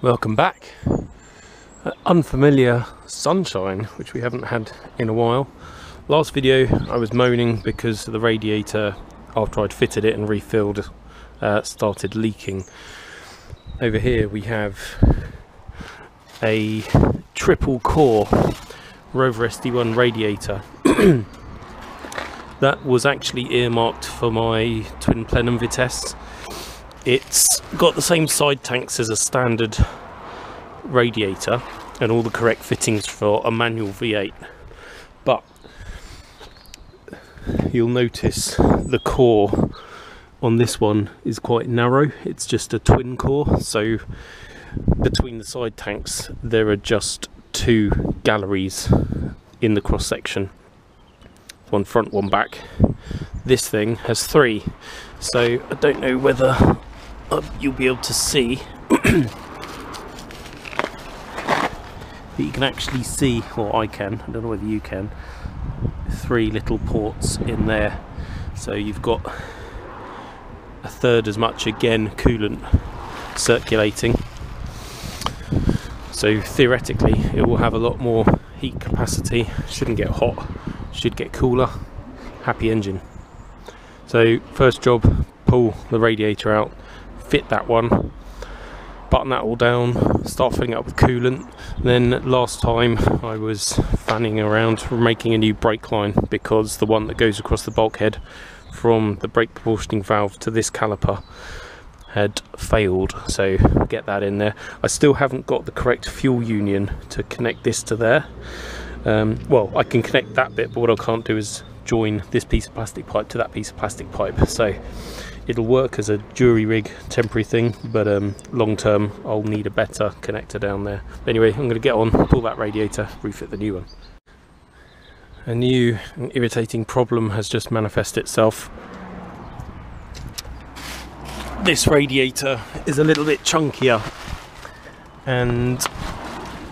Welcome back. Uh, unfamiliar sunshine, which we haven't had in a while. Last video I was moaning because the radiator, after I'd fitted it and refilled, uh, started leaking. Over here we have a triple core Rover SD1 radiator that was actually earmarked for my twin plenum Vitesse it's got the same side tanks as a standard radiator and all the correct fittings for a manual V8 but you'll notice the core on this one is quite narrow. It's just a twin core. So between the side tanks there are just two galleries in the cross section. One front one back. This thing has three. So I don't know whether you'll be able to see that you can actually see, or I can, I don't know whether you can, three little ports in there. So you've got a third as much again coolant circulating. So theoretically it will have a lot more heat capacity, shouldn't get hot, should get cooler, happy engine. So first job, pull the radiator out, fit that one. Button that all down start filling up with coolant. Then last time I was fanning around making a new brake line because the one that goes across the bulkhead from the brake proportioning valve to this caliper had failed. So get that in there. I still haven't got the correct fuel union to connect this to there. Um, well I can connect that bit but what I can't do is join this piece of plastic pipe to that piece of plastic pipe. So it'll work as a jury rig temporary thing but um, long term I'll need a better connector down there. Anyway I'm going to get on pull that radiator refit the new one. A new and irritating problem has just manifested itself. This radiator is a little bit chunkier and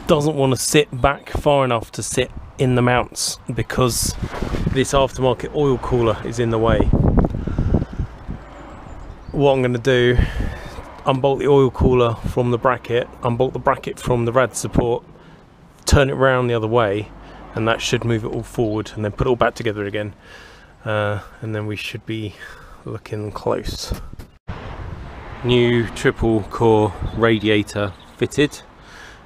doesn't want to sit back far enough to sit in the mounts because this aftermarket oil cooler is in the way what I'm going to do unbolt the oil cooler from the bracket unbolt the bracket from the rad support turn it around the other way and that should move it all forward and then put it all back together again. Uh, and then we should be looking close. New triple core radiator fitted.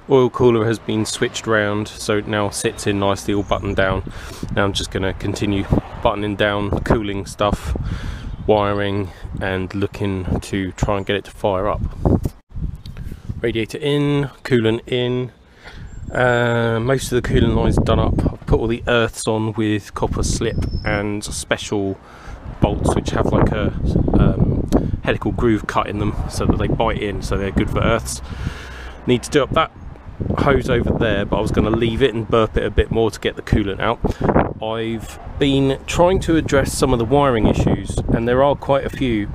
Oil cooler has been switched around so it now sits in nicely all buttoned down. Now I'm just going to continue buttoning down cooling stuff wiring and looking to try and get it to fire up. Radiator in, coolant in, uh, most of the coolant lines done up. I've put all the earths on with copper slip and special bolts which have like a um, helical groove cut in them so that they bite in so they're good for earths. Need to do up that hose over there but I was going to leave it and burp it a bit more to get the coolant out. I've been trying to address some of the wiring issues and there are quite a few.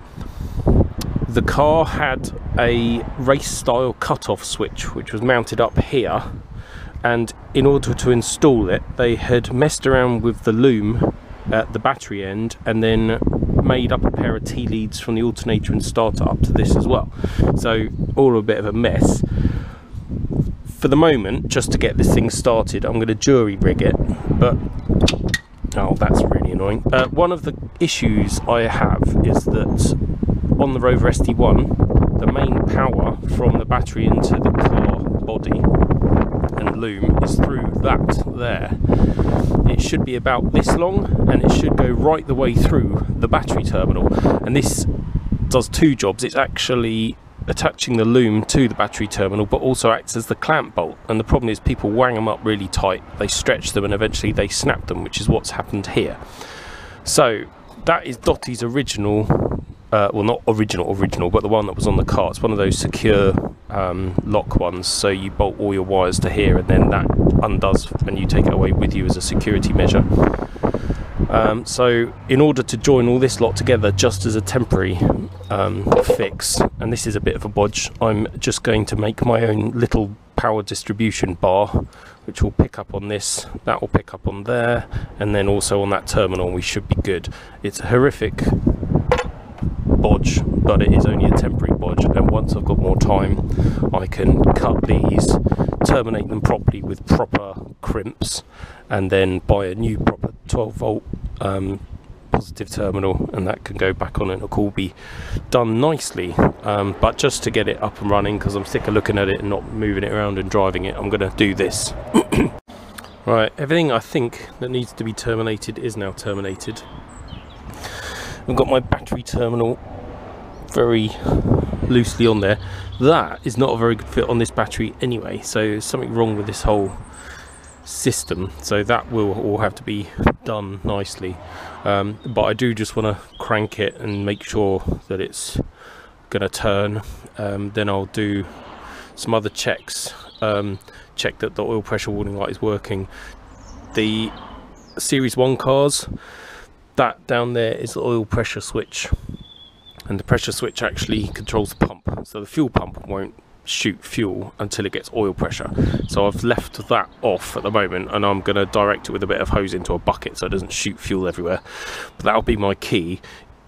The car had a race style cutoff switch which was mounted up here and in order to install it they had messed around with the loom at the battery end and then made up a pair of T-leads from the alternator and starter up to this as well. So all a bit of a mess for the moment, just to get this thing started, I'm going to jury rig it, but oh, that's really annoying. Uh, one of the issues I have is that on the Rover SD1, the main power from the battery into the car body and loom is through that there. It should be about this long and it should go right the way through the battery terminal. And this does two jobs. It's actually attaching the loom to the battery terminal but also acts as the clamp bolt. And the problem is people wang them up really tight. They stretch them and eventually they snap them which is what's happened here. So that is Dotty's original uh, well not original original but the one that was on the car it's one of those secure um, lock ones. So you bolt all your wires to here and then that undoes and you take it away with you as a security measure um, so in order to join all this lot together just as a temporary um, fix, and this is a bit of a bodge, I'm just going to make my own little power distribution bar which will pick up on this, that will pick up on there, and then also on that terminal we should be good. It's a horrific bodge, but it is only a temporary bodge, and once I've got more time I can cut these, terminate them properly with proper crimps, and then buy a new proper 12 volt um, positive terminal and that can go back on and it'll all be done nicely. Um, but just to get it up and running because I'm sick of looking at it and not moving it around and driving it I'm going to do this. Right everything I think that needs to be terminated is now terminated. I've got my battery terminal very loosely on there. That is not a very good fit on this battery anyway so something wrong with this whole system. So that will all have to be done nicely. Um, but I do just want to crank it and make sure that it's gonna turn. Um, then I'll do some other checks um, check that the oil pressure warning light is working. The series 1 cars that down there is the oil pressure switch and the pressure switch actually controls the pump so the fuel pump won't shoot fuel until it gets oil pressure. So I've left that off at the moment and I'm going to direct it with a bit of hose into a bucket so it doesn't shoot fuel everywhere. But that'll be my key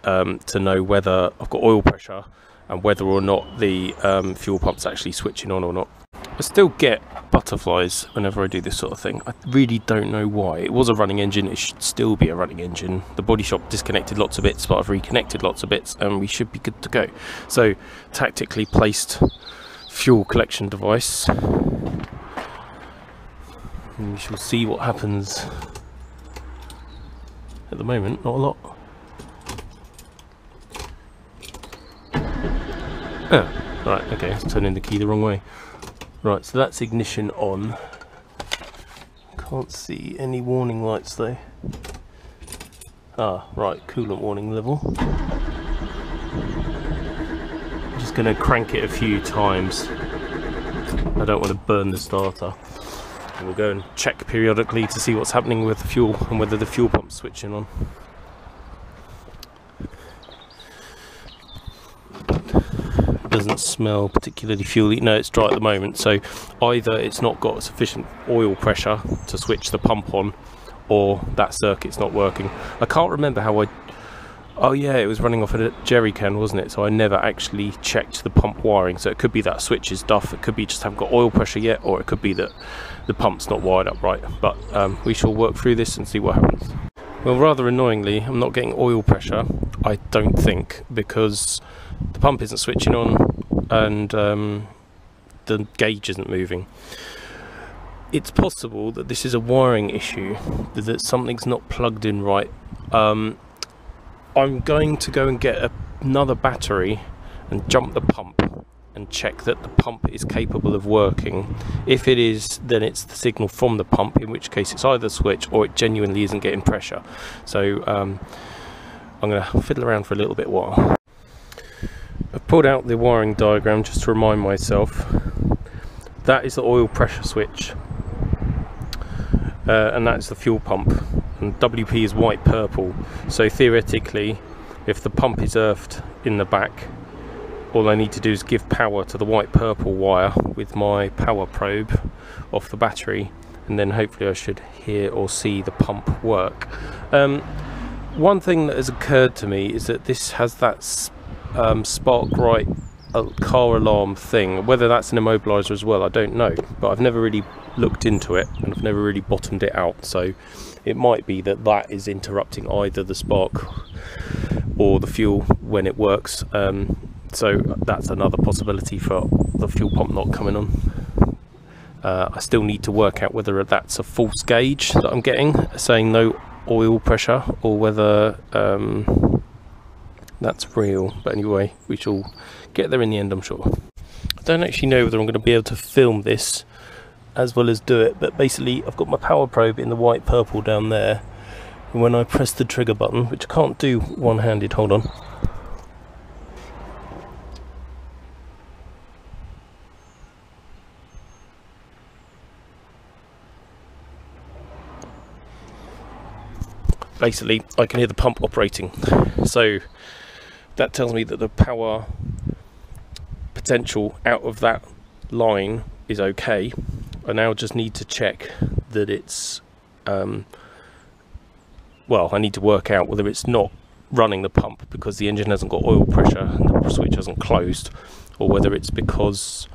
um, to know whether I've got oil pressure and whether or not the um, fuel pump's actually switching on or not. I still get butterflies whenever I do this sort of thing. I really don't know why. It was a running engine, it should still be a running engine. The body shop disconnected lots of bits, but I've reconnected lots of bits and we should be good to go. So, tactically placed fuel collection device. And we shall see what happens. At the moment, not a lot. Oh, right, okay, turning the key the wrong way. Right, so that's ignition on. Can't see any warning lights though. Ah, right, coolant warning level Just going to crank it a few times. I don't want to burn the starter. We'll go and check periodically to see what's happening with the fuel and whether the fuel pump's switching on. Doesn't smell particularly fuely. No, it's dry at the moment. So either it's not got sufficient oil pressure to switch the pump on or that circuit's not working. I can't remember how I Oh yeah, it was running off a jerry can, wasn't it? So I never actually checked the pump wiring. So it could be that switch is duff. It could be just haven't got oil pressure yet, or it could be that the pump's not wired up right. But um, we shall work through this and see what happens. Well, rather annoyingly, I'm not getting oil pressure. I don't think because the pump isn't switching on and um, the gauge isn't moving. It's possible that this is a wiring issue, that something's not plugged in right. Um, I'm going to go and get another battery and jump the pump and check that the pump is capable of working. If it is, then it's the signal from the pump, in which case it's either switch or it genuinely isn't getting pressure. So um, I'm going to fiddle around for a little bit while. I've pulled out the wiring diagram just to remind myself. That is the oil pressure switch, uh, and that's the fuel pump and WP is white purple so theoretically if the pump is earthed in the back all I need to do is give power to the white purple wire with my power probe off the battery and then hopefully I should hear or see the pump work. Um, one thing that has occurred to me is that this has that um, Sparkrite uh, car alarm thing. Whether that's an immobilizer as well, I don't know. But I've never really looked into it and I've never really bottomed it out. So it might be that that is interrupting either the spark or the fuel when it works. Um, so that's another possibility for the fuel pump not coming on. Uh, I still need to work out whether that's a false gauge that I'm getting saying no oil pressure or whether um, that's real. But anyway, we shall get there in the end, I'm sure. I don't actually know whether I'm going to be able to film this as well as do it but basically I've got my power probe in the white purple down there and when I press the trigger button which I can't do one-handed hold on basically I can hear the pump operating. So that tells me that the power potential out of that line is okay. I now just need to check that it's um, well I need to work out whether it's not running the pump because the engine hasn't got oil pressure and the switch hasn't closed or whether it's because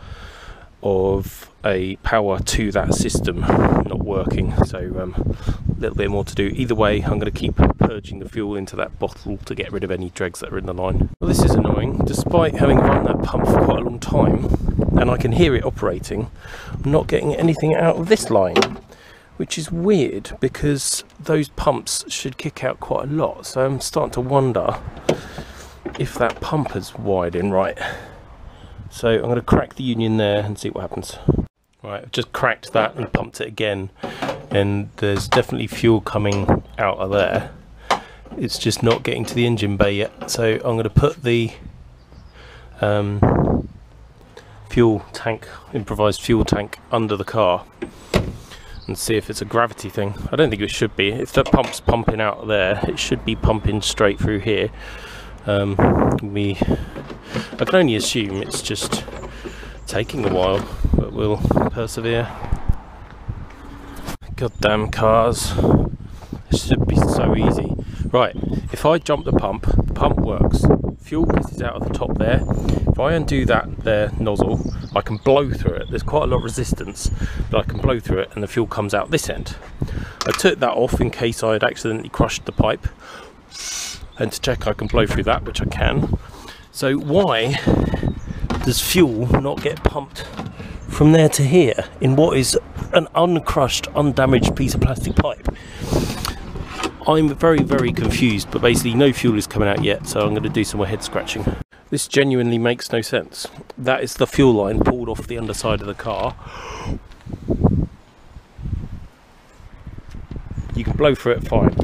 of a power to that system not working. So um, little bit more to do. Either way I'm going to keep purging the fuel into that bottle to get rid of any dregs that are in the line. Well this is annoying. Despite having run that pump for quite a long time and I can hear it operating I'm not getting anything out of this line which is weird because those pumps should kick out quite a lot. So I'm starting to wonder if that pump is wired in right. So I'm going to crack the union there and see what happens. Right I've just cracked that and pumped it again and there's definitely fuel coming out of there it's just not getting to the engine bay yet so I'm going to put the um, fuel tank improvised fuel tank under the car and see if it's a gravity thing. I don't think it should be. If that pump's pumping out there, it should be pumping straight through here. Um, we, I can only assume it's just taking a while, but we'll persevere. Goddamn cars. It should be so easy. Right, if I jump the pump, the pump works. Fuel pisses out of the top there. If I undo that there nozzle, I can blow through it. There's quite a lot of resistance, but I can blow through it and the fuel comes out this end. I took that off in case I had accidentally crushed the pipe and to check I can blow through that, which I can. So why does fuel not get pumped from there to here in what is an uncrushed, undamaged piece of plastic pipe? I'm very, very confused, but basically no fuel is coming out yet, so I'm going to do some more head scratching. This genuinely makes no sense. That is the fuel line pulled off the underside of the car. You can blow through it fine.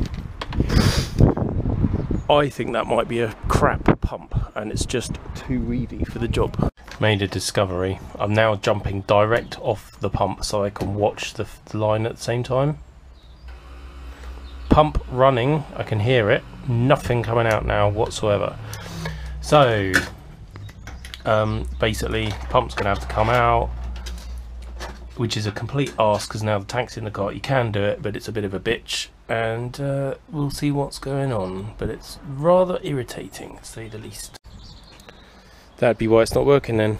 I think that might be a crap pump and it's just too weedy for the job. Made a discovery. I'm now jumping direct off the pump so I can watch the, line at the same time. Pump running, I can hear it. Nothing coming out now whatsoever. So, um, basically, pump's going to have to come out, which is a complete ask because now the tank's in the car. You can do it, but it's a bit of a bitch, and uh, we'll see what's going on. But it's rather irritating, to say the least. That'd be why it's not working then.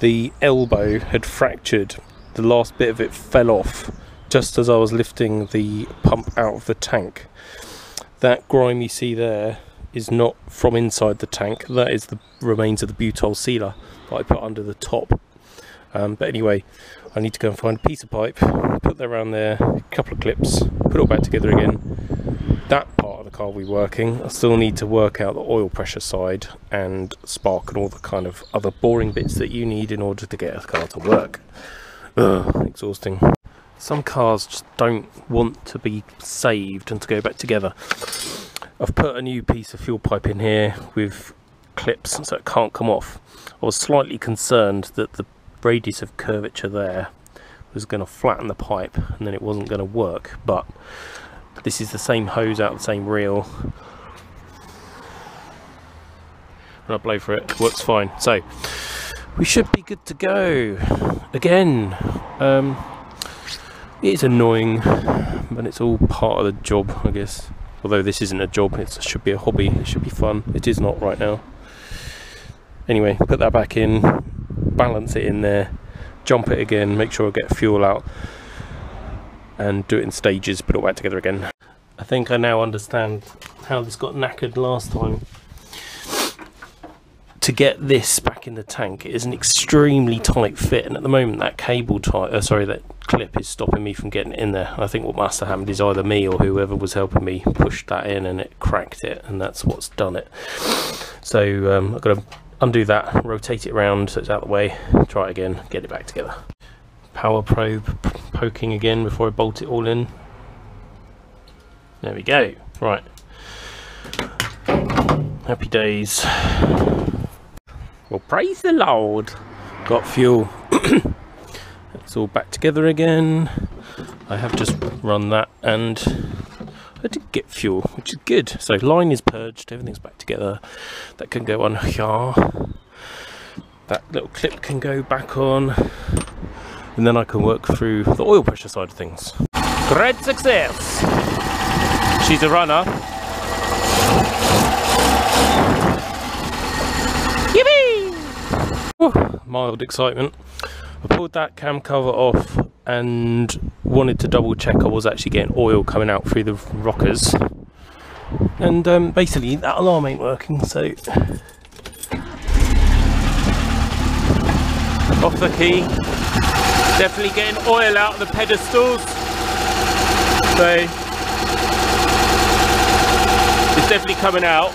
The elbow had fractured. The last bit of it fell off just as I was lifting the pump out of the tank that grime you see there is not from inside the tank that is the remains of the butyl sealer that I put under the top um, but anyway I need to go and find a piece of pipe put that around there a couple of clips put it all back together again that car will be working I still need to work out the oil pressure side and spark and all the kind of other boring bits that you need in order to get a car to work Ugh, exhausting some cars just don't want to be saved and to go back together. I've put a new piece of fuel pipe in here with clips so it can't come off. I was slightly concerned that the radius of curvature there was going to flatten the pipe and then it wasn't going to work but this is the same hose out the same reel. When I blow for it, it works fine. So we should be good to go. Again um, it's annoying, but it's all part of the job, I guess. Although this isn't a job, it should be a hobby, it should be fun. It is not right now. Anyway, put that back in, balance it in there, jump it again, make sure I get fuel out, and do it in stages, put it back together again. I think I now understand how this got knackered last time. To get this back in the tank is an extremely tight fit and at the moment that cable tie uh, sorry that clip is stopping me from getting in there. I think what must have happened is either me or whoever was helping me pushed that in and it cracked it and that's what's done it. So um, I've got to undo that rotate it around so it's out of the way try it again get it back together power probe poking again before I bolt it all in there we go right happy days well, praise the Lord. Got fuel. it's all back together again. I have just run that and I did get fuel, which is good. So line is purged, everything's back together. That can go on. That little clip can go back on. And then I can work through the oil pressure side of things. Great success! She's a runner. mild excitement. I pulled that cam cover off and wanted to double check I was actually getting oil coming out through the rockers. And um, basically that alarm ain't working, so off the key. Definitely getting oil out of the pedestals. So it's definitely coming out.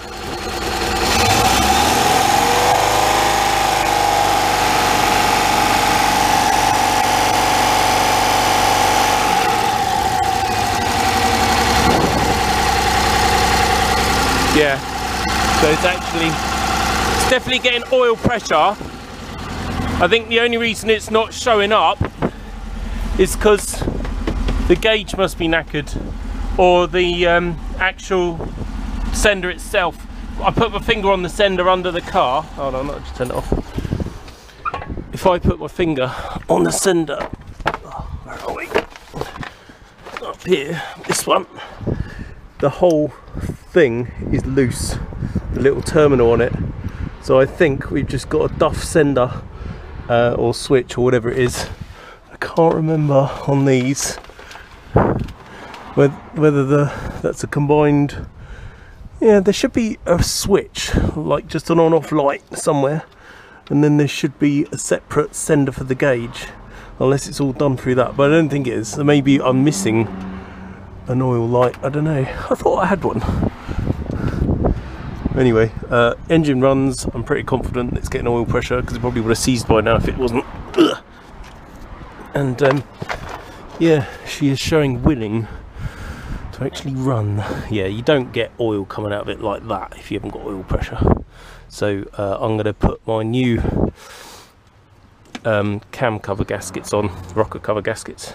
Yeah. So it's actually, it's definitely getting oil pressure. I think the only reason it's not showing up is because the gauge must be knackered or the um, actual sender itself. I put my finger on the sender under the car. Hold on, I'll just turn it off. If I put my finger on the sender, we? Up here, this one. The whole thing is loose, the little terminal on it. So I think we've just got a duff sender uh, or switch or whatever it is. I can't remember on these whether, the that's a combined. Yeah, there should be a switch, like just an on-off light somewhere, and then there should be a separate sender for the gauge, unless it's all done through that. But I don't think it is. So maybe I'm missing an oil light. I don't know. I thought I had one. Anyway, uh, engine runs. I'm pretty confident it's getting oil pressure because it probably would have seized by now if it wasn't. And um, yeah, she is showing willing to actually run. Yeah, you don't get oil coming out of it like that if you haven't got oil pressure. So uh, I'm going to put my new um, cam cover gaskets on, rocker cover gaskets,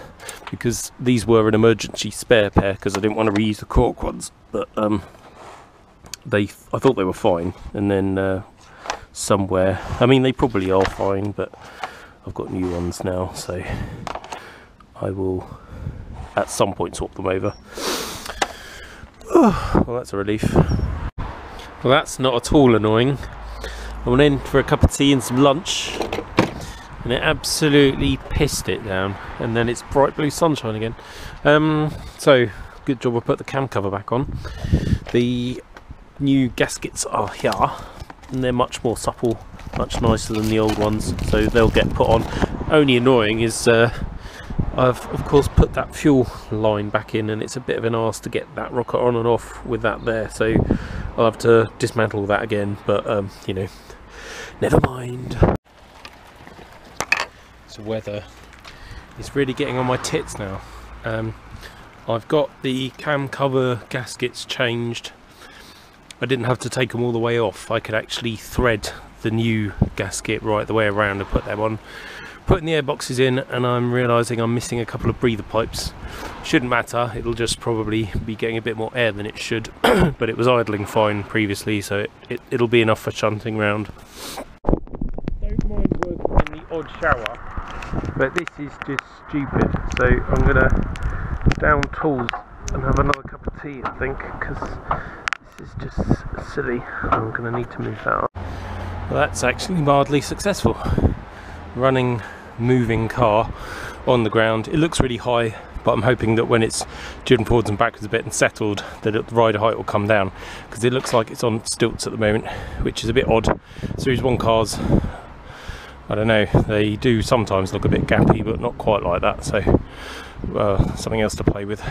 because these were an emergency spare pair because I didn't want to reuse the cork ones. But um, they I thought they were fine and then uh, somewhere I mean they probably are fine but I've got new ones now so I will at some point swap them over. Oh, well that's a relief. Well that's not at all annoying. I went in for a cup of tea and some lunch and it absolutely pissed it down and then it's bright blue sunshine again. Um, so good job I put the cam cover back on. The new gaskets are here and they're much more supple much nicer than the old ones so they'll get put on. Only annoying is uh, I've of course put that fuel line back in and it's a bit of an arse to get that rocker on and off with that there so I'll have to dismantle that again but um, you know never mind. So weather is really getting on my tits now. Um, I've got the cam cover gaskets changed I didn't have to take them all the way off. I could actually thread the new gasket right the way around and put them on. Putting the air boxes in and I'm realising I'm missing a couple of breather pipes. Shouldn't matter, it'll just probably be getting a bit more air than it should. but it was idling fine previously so it, it, it'll be enough for shunting round. Don't mind working in the odd shower, but this is just stupid. So I'm gonna down tools and have another cup of tea I think because this is just silly. I'm going to need to move that Well, that's actually mildly successful. Running, moving car on the ground. It looks really high, but I'm hoping that when it's driven forwards and backwards a bit and settled, that the rider height will come down because it looks like it's on stilts at the moment, which is a bit odd. Series 1 cars, I don't know, they do sometimes look a bit gappy, but not quite like that, so uh, something else to play with.